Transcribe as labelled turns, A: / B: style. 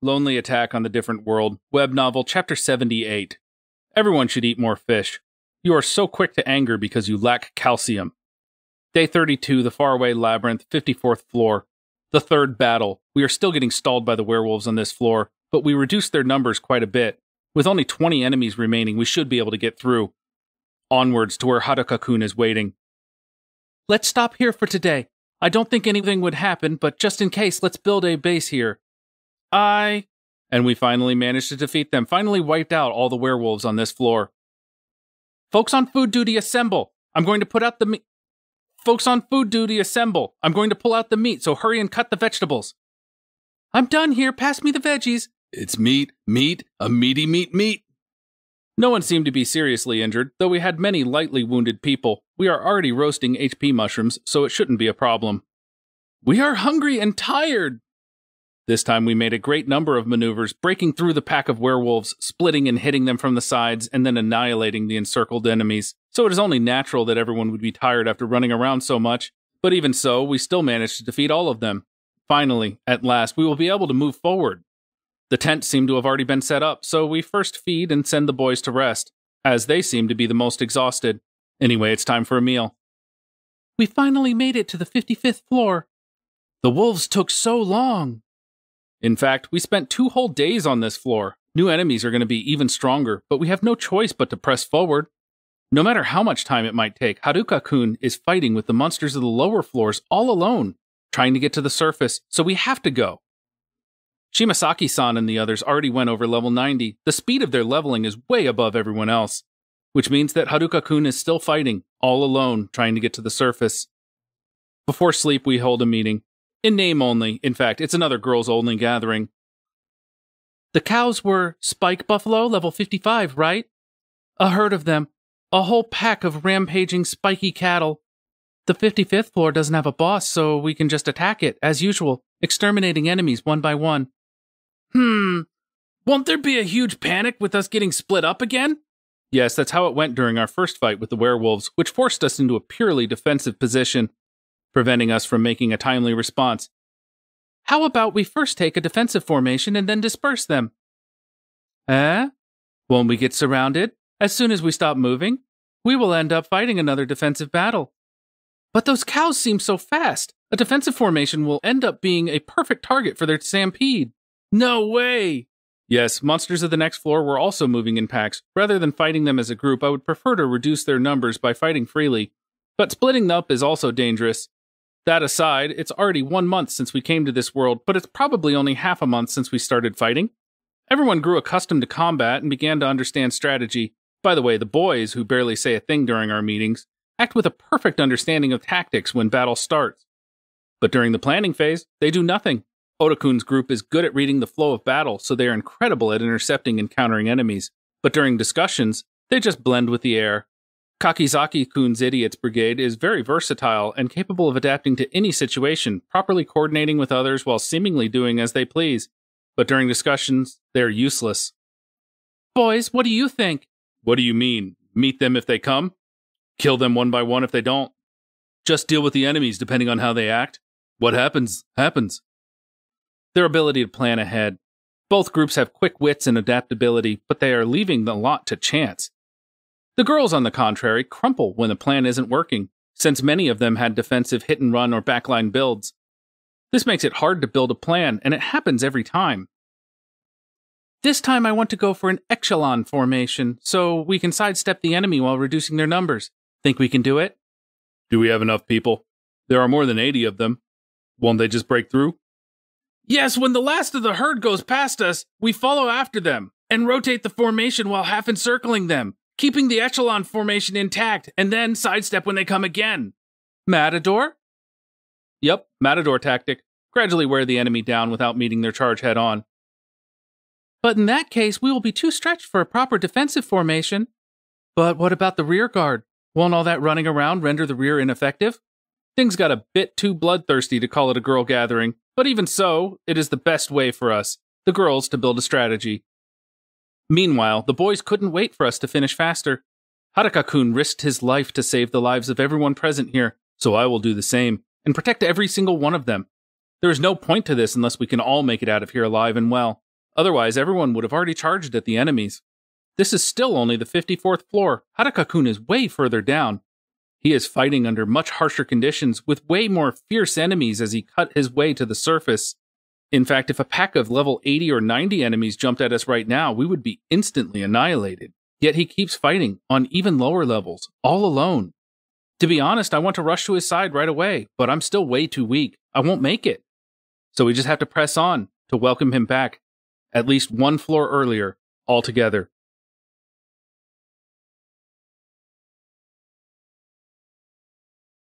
A: Lonely Attack on the Different World, web novel, chapter 78. Everyone should eat more fish. You are so quick to anger because you lack calcium. Day 32, the faraway labyrinth, 54th floor. The third battle. We are still getting stalled by the werewolves on this floor, but we reduced their numbers quite a bit. With only 20 enemies remaining, we should be able to get through. Onwards to where Haruka kun is waiting. Let's stop here for today. I don't think anything would happen, but just in case, let's build a base here. I. And we finally managed to defeat them, finally wiped out all the werewolves on this floor. Folks on food duty, assemble! I'm going to put out the meat. Folks on food duty, assemble! I'm going to pull out the meat, so hurry and cut the vegetables. I'm done here, pass me the veggies.
B: It's meat, meat, a meaty meat, meat.
A: No one seemed to be seriously injured, though we had many lightly wounded people. We are already roasting HP mushrooms, so it shouldn't be a problem. We are hungry and tired. This time we made a great number of maneuvers, breaking through the pack of werewolves, splitting and hitting them from the sides, and then annihilating the encircled enemies. So it is only natural that everyone would be tired after running around so much. But even so, we still managed to defeat all of them. Finally, at last, we will be able to move forward. The tent seemed to have already been set up, so we first feed and send the boys to rest, as they seem to be the most exhausted. Anyway, it's time for a meal. We finally made it to the 55th floor. The wolves took so long. In fact, we spent two whole days on this floor. New enemies are going to be even stronger, but we have no choice but to press forward. No matter how much time it might take, Haruka kun is fighting with the monsters of the lower floors all alone, trying to get to the surface, so we have to go. Shimazaki san and the others already went over level 90. The speed of their leveling is way above everyone else, which means that Haruka kun is still fighting, all alone, trying to get to the surface. Before sleep, we hold a meeting. In name only, in fact, it's another girls only gathering. The cows were Spike Buffalo, level 55, right? A herd of them. A whole pack of rampaging spiky cattle. The 55th floor doesn't have a boss, so we can just attack it, as usual, exterminating enemies one by one. Hmm. Won't there be a huge panic with us getting split up again? Yes, that's how it went during our first fight with the werewolves, which forced us into a purely defensive position, preventing us from making a timely response. How about we first take a defensive formation and then disperse them? Eh? Won't we get surrounded? As soon as we stop moving, we will end up fighting another defensive battle. But those cows seem so fast. A defensive formation will end up being a perfect target for their stampede. No way! Yes, monsters of the next floor were also moving in packs. Rather than fighting them as a group, I would prefer to reduce their numbers by fighting freely. But splitting up is also dangerous. That aside, it's already one month since we came to this world, but it's probably only half a month since we started fighting. Everyone grew accustomed to combat and began to understand strategy. By the way, the boys, who barely say a thing during our meetings, act with a perfect understanding of tactics when battle starts. But during the planning phase, they do nothing. Odakun's group is good at reading the flow of battle, so they are incredible at intercepting and countering enemies. But during discussions, they just blend with the air. Kakizaki kun's Idiots Brigade is very versatile and capable of adapting to any situation, properly coordinating with others while seemingly doing as they please. But during discussions, they are useless. Boys, what do you think? What do you mean? Meet them if they come? Kill them one by one if they don't? Just deal with the enemies depending on how they act? What happens, happens their ability to plan ahead. Both groups have quick wits and adaptability, but they are leaving the lot to chance. The girls, on the contrary, crumple when the plan isn't working, since many of them had defensive hit and run or backline builds. This makes it hard to build a plan, and it happens every time. This time I want to go for an echelon formation, so we can sidestep the enemy while reducing their numbers. Think we can do it?
B: Do we have enough people? There are more than 80 of them. Won't they just break through?
A: Yes, when the last of the herd goes past us, we follow after them and rotate the formation while half encircling them, keeping the echelon formation intact, and then sidestep when they come again. Matador? Yep, Matador tactic. Gradually wear the enemy down without meeting their charge head on. But in that case, we will be too stretched for a proper defensive formation. But what about the rear guard? Won't all that running around render the rear ineffective? Things got a bit too bloodthirsty to call it a girl gathering, but even so, it is the best way for us, the girls, to build a strategy. Meanwhile, the boys couldn't wait for us to finish faster. Haruka kun risked his life to save the lives of everyone present here, so I will do the same, and protect every single one of them. There is no point to this unless we can all make it out of here alive and well. Otherwise, everyone would have already charged at the enemies. This is still only the 54th floor. Haruka kun is way further down. He is fighting under much harsher conditions with way more fierce enemies as he cut his way to the surface. In fact, if a pack of level 80 or 90 enemies jumped at us right now, we would be instantly annihilated. Yet he keeps fighting on even lower levels, all alone. To be honest, I want to rush to his side right away, but I'm still way too weak. I won't make it. So we just have to press on to welcome him back, at least one floor earlier, all together.